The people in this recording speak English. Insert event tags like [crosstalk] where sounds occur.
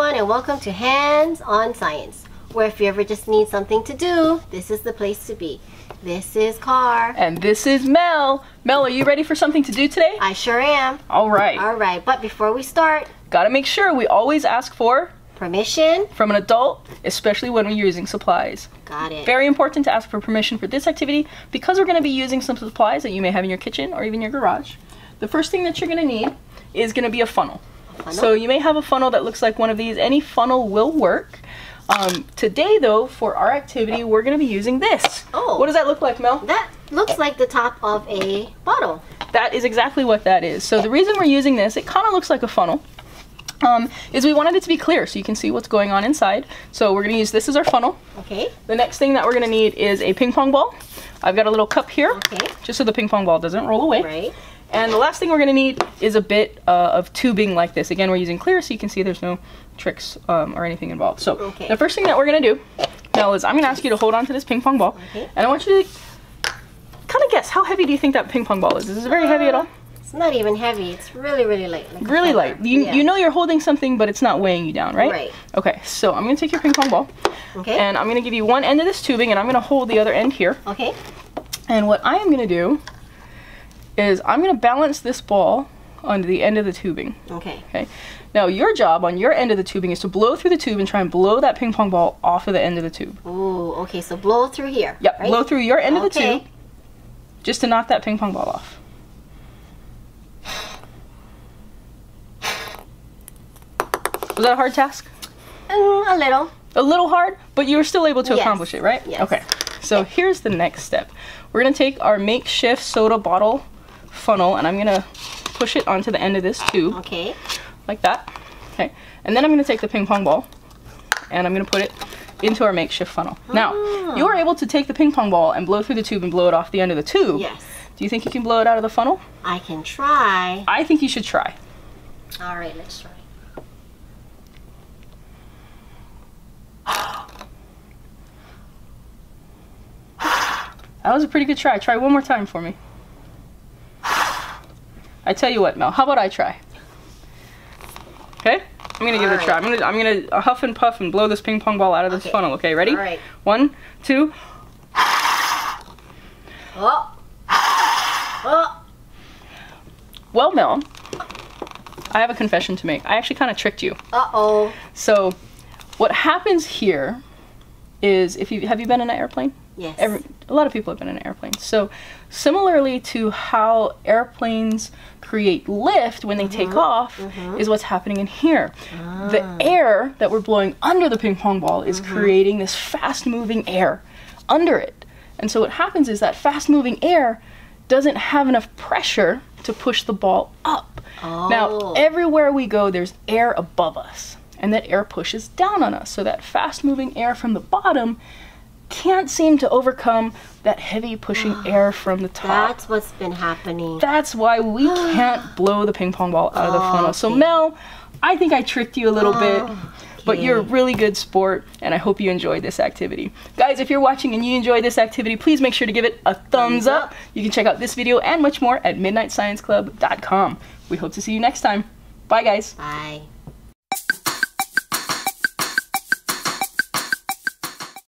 welcome to Hands on Science, where if you ever just need something to do, this is the place to be. This is Carr. And this is Mel. Mel, are you ready for something to do today? I sure am. All right. All right, but before we start, Gotta make sure we always ask for permission. from an adult, especially when we're using supplies. Got it. Very important to ask for permission for this activity because we're going to be using some supplies that you may have in your kitchen or even your garage. The first thing that you're going to need is going to be a funnel. So you may have a funnel that looks like one of these. Any funnel will work. Um, today, though, for our activity, we're going to be using this. Oh. What does that look like, Mel? That looks like the top of a bottle. That is exactly what that is. So the reason we're using this, it kind of looks like a funnel, um, is we wanted it to be clear so you can see what's going on inside. So we're going to use this as our funnel. Okay. The next thing that we're going to need is a ping pong ball. I've got a little cup here, Okay. just so the ping pong ball doesn't roll away. Right. And the last thing we're going to need is a bit uh, of tubing like this. Again, we're using clear so you can see there's no tricks um, or anything involved. So Okay. the first thing that we're going to do, Mel, is I'm going to ask you to hold on to this ping pong ball. Okay. And I want you to kind of guess, how heavy do you think that ping pong ball is? Is it very heavy at all? It's not even heavy. It's really, really light. like Really light. You, Yeah. you know you're holding something, but it's not weighing you down, right? Right. Okay, so I'm going to take your ping pong ball. Okay. And I'm going to give you one end of this tubing, and I'm going to hold the other end here. okay. And what I am going to do is I'm going to balance this ball onto the end of the tubing. Okay. Okay. Now your job on your end of the tubing is to blow through the tube and try and blow that ping pong ball off of the end of the tube. Ooh. Okay. So blow through here. Yep. Right? Blow through your end of the Okay. tube just to knock that ping pong ball off. Was that a hard task? Mm, a little. A little hard, but you were still able to Yes. accomplish it, right? Yes. Okay. So here's the next step. We're gonna take our makeshift soda bottle funnel and I'm gonna push it onto the end of this tube. Okay. like that. Okay, and then I'm gonna take the ping pong ball and I'm gonna put it into our makeshift funnel. Now, Ah. you are able to take the ping pong ball and blow through the tube and blow it off the end of the tube. Yes. Do you think you can blow it out of the funnel? I can try. I think you should try. All right. Let's try. That was a pretty good try. Try one more time for me. I tell you what, Mel. How about I try? Okay, I'm gonna give it a try. I'm gonna I'm gonna huff and puff and blow this ping pong ball out of this Okay. funnel. Okay, ready? All right. One, two. Oh. Oh. Well, Mel, I have a confession to make. I actually kind of tricked you. Uh oh. So, what happens here is if you have you been in an airplane? Yes. Every, a lot of people have been in an airplane. So, similarly to how airplanes create lift when they mm-hmm. take off, mm-hmm. is what's happening in here. The ah. air that we're blowing under the ping pong ball is mm-hmm. creating this fast moving air under it. And so, what happens is that fast moving air doesn't have enough pressure to push the ball up. Now, Oh. everywhere we go, there's air above us, and that air pushes down on us. So, that fast moving air from the bottom can't seem to overcome that heavy pushing [gasps] air from the top. That's what's been happening. That's why we [gasps] can't blow the ping pong ball out of the funnel. So, Okay. Mel, I think I tricked you a little oh, bit. But you're a really good sport, and I hope you enjoyed this activity. Guys, if you're watching and you enjoyed this activity, please make sure to give it a thumbs up. You can check out this video and much more at midnightscienceclub.com. We hope to see you next time. Bye, guys. Bye.